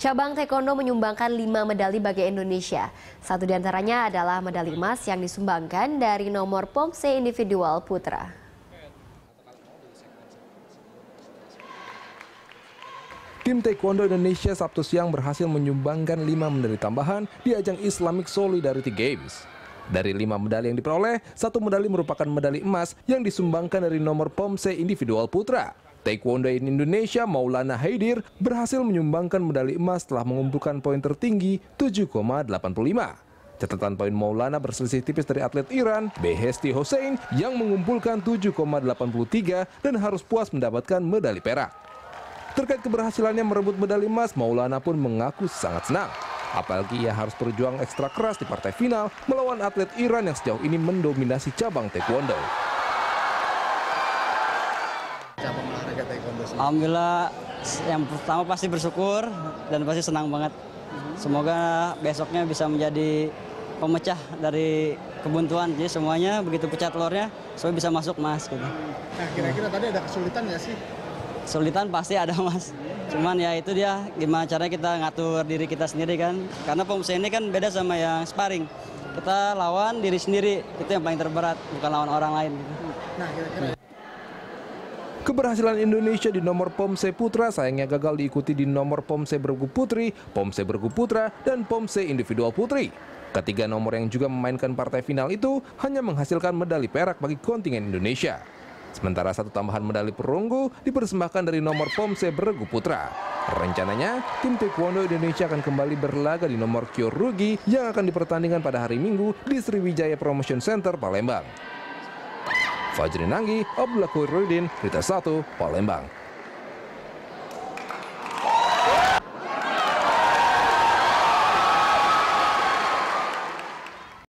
Cabang taekwondo menyumbangkan lima medali bagi Indonesia. Satu di antaranya adalah medali emas yang disumbangkan dari nomor pomse individual putra. Tim Taekwondo Indonesia Sabtu siang berhasil menyumbangkan lima medali tambahan di ajang Islamic Solidarity Games. Dari lima medali yang diperoleh, satu medali merupakan medali emas yang disumbangkan dari nomor pomse individual putra. Taekwondo in Indonesia Maulana Haidir berhasil menyumbangkan medali emas setelah mengumpulkan poin tertinggi 7,85. Catatan poin Maulana berselisih tipis dari atlet Iran, Behesti Hossein, yang mengumpulkan 7,83 dan harus puas mendapatkan medali perak. Terkait keberhasilannya merebut medali emas, Maulana pun mengaku sangat senang. Apalagi ia harus berjuang ekstra keras di partai final melawan atlet Iran yang sejauh ini mendominasi cabang taekwondo. Alhamdulillah yang pertama pasti bersyukur dan pasti senang banget. Semoga besoknya bisa menjadi pemecah dari kebuntuan. Jadi semuanya begitu pecah telurnya, supaya bisa masuk mas. Gitu. Nah kira-kira tadi ada kesulitan nggak sih? Kesulitan pasti ada mas. Cuman ya itu dia gimana caranya kita ngatur diri kita sendiri kan. Karena pemusah ini kan beda sama yang sparring. Kita lawan diri sendiri, itu yang paling terberat, bukan lawan orang lain. Gitu. Nah kira-kira Keberhasilan Indonesia di nomor Pomse Putra sayangnya gagal diikuti di nomor Pomse Bergu Putri, Pomse Bergu Putra, dan Pomse Individual Putri. Ketiga nomor yang juga memainkan partai final itu hanya menghasilkan medali perak bagi kontingen Indonesia. Sementara satu tambahan medali perunggu dipersembahkan dari nomor Pomse Bergu Putra. Rencananya, tim Taekwondo Indonesia akan kembali berlaga di nomor Kyorugi yang akan dipertandingkan pada hari Minggu di Sriwijaya Promotion Center, Palembang. Fajri Nanggi, Abdullah Khairuddin, Rita 1, Palembang.